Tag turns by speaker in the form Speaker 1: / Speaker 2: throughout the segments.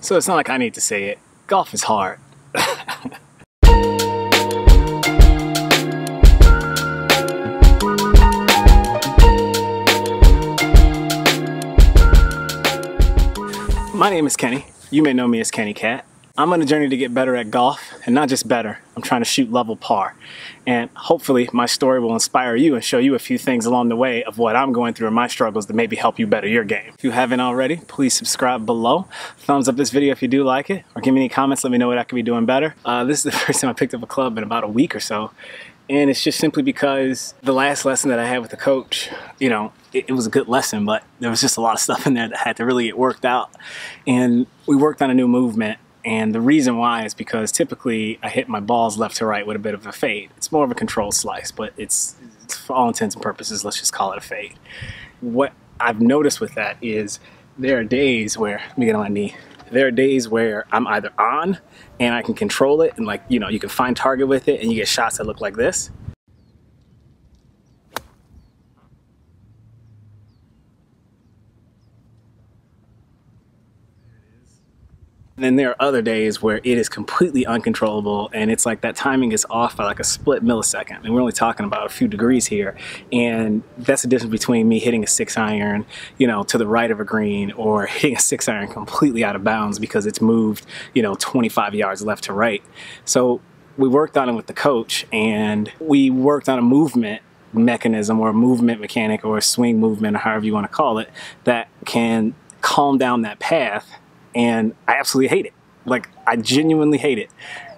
Speaker 1: So it's not like I need to say it. Golf is hard. My name is Kennie. You may know me as Kennie Kat. I'm on a journey to get better at golf, and not just better, I'm trying to shoot level par. And hopefully my story will inspire you and show you a few things along the way of what I'm going through and my struggles to maybe help you better your game. If you haven't already, please subscribe below. Thumbs up this video if you do like it, or give me any comments, let me know what I could be doing better. Uh, this is the first time I picked up a club in about a week or so, and it's just simply because the last lesson that I had with the coach, you know, it, it, was a good lesson, but there was just a lot of stuff in there that had to really get worked out. And we worked on a new movement and the reason why is because typically I hit my balls left to right with a bit of a fade. It's more of a controlled slice, but it's, it's for all intents and purposes, let's just call it a fade. What I've noticed with that is there are days where, let me get on my knee. There are days where I'm either on and I can control it and like, you know, you can find target with it and you get shots that look like this. Then there are other days where it is completely uncontrollable and it's like that timing is off by like a split millisecond. And we're only talking about a few degrees here. And that's the difference between me hitting a six iron, you know, to the right of a green or hitting a six iron completely out of bounds because it's moved, you know, 25 yards left to right. So we worked on it with the coach and we worked on a movement mechanism or a movement mechanic or a swing movement or however you want to call it that can calm down that path and I absolutely hate it. Like I genuinely hate it.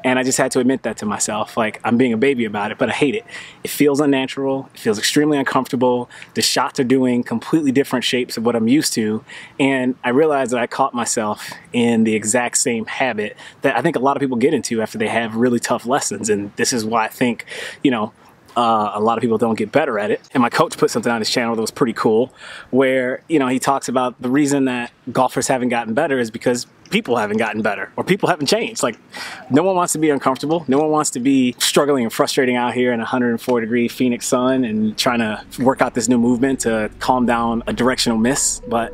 Speaker 1: And I just had to admit that to myself. Like I'm being a baby about it, but I hate it. It feels unnatural. It feels extremely uncomfortable. The shots are doing completely different shapes of what I'm used to. And I realized that I caught myself in the exact same habit that I think a lot of people get into after they have really tough lessons. And this is why I think, you know, uh, a lot of people don't get better at it. And my coach put something on his channel that was pretty cool, where you know he talks about the reason that golfers haven't gotten better is because people haven't gotten better or people haven't changed. Like no one wants to be uncomfortable. No one wants to be struggling and frustrating out here in 104 degree Phoenix sun and trying to work out this new movement to calm down a directional miss. But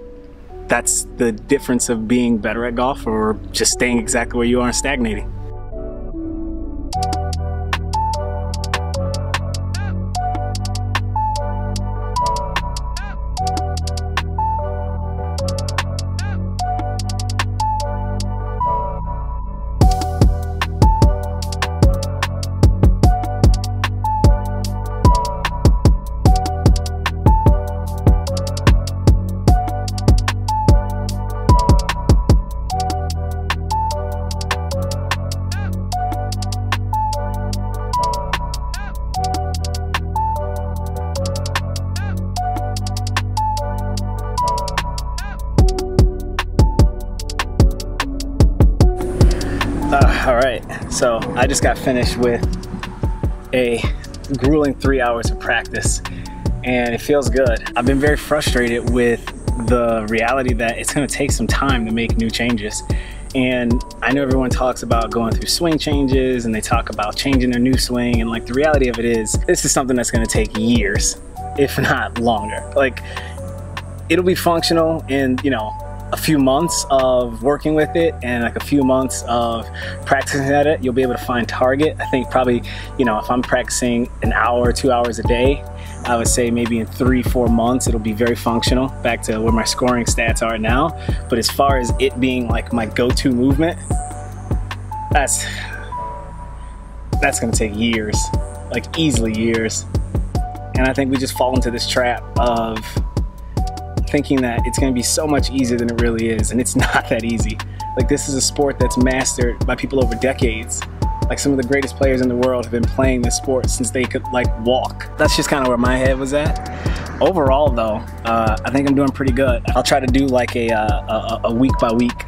Speaker 1: that's the difference of being better at golf or just staying exactly where you are and stagnating. So I just got finished with a grueling three hours of practice and it feels good. I've been very frustrated with the reality that it's gonna take some time to make new changes. And I know everyone talks about going through swing changes and they talk about changing their new swing and like the reality of it is this is something that's gonna take years, if not longer. Like it'll be functional and you know, a few months of working with it and like a few months of practicing at it, you'll be able to find target. I think probably, you know, if I'm practicing an hour or two hours a day, I would say maybe in three, four months, it'll be very functional back to where my scoring stats are now. But as far as it being like my go-to movement, that's, that's gonna take years, like easily years. And I think we just fall into this trap of thinking that it's going to be so much easier than it really is, and it's not that easy. Like this is a sport that's mastered by people over decades. Like some of the greatest players in the world have been playing this sport since they could like walk. That's just kind of where my head was at. Overall though, uh, I think I'm doing pretty good. I'll try to do like a, uh, a, a week by week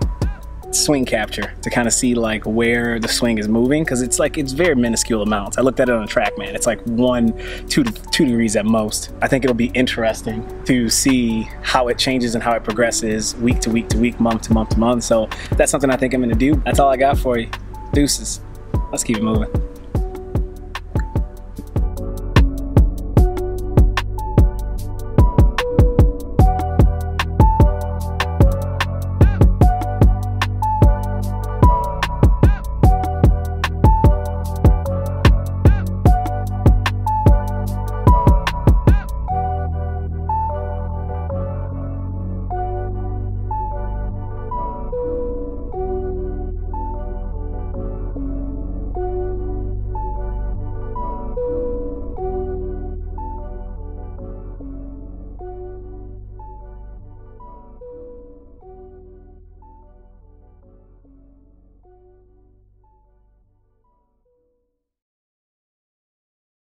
Speaker 1: swing capture to kind of see like where the swing is moving because it's like it's very minuscule amounts. I looked at it on a TrackMan. It's like one, two, two degrees at most. I think it'll be interesting to see how it changes and how it progresses week to week to week, month to month to month. So that's something I think I'm gonna do. That's all I got for you. Deuces. Let's keep it moving.